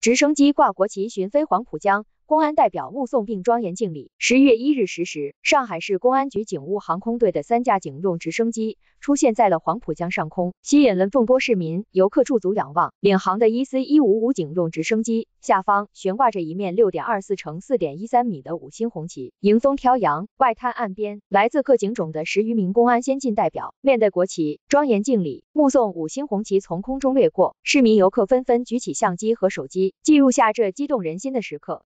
直升机挂国旗巡飞黄浦江。公安代表目送并庄严敬礼。十月一日十时，上海市公安局警务航空队的三架警用直升机出现在了黄浦江上空，吸引了众多市民游客驻足仰望。领航的 EC 一五五警用直升机下方悬挂着一面六点二四乘四点一三米的五星红旗，迎风飘扬。外滩岸边，来自各警种的十余名公安先进代表面对国旗庄严敬礼，目送五星红旗从空中掠过。市民游客纷纷举起相机和手机，记录下这激动人心的时刻。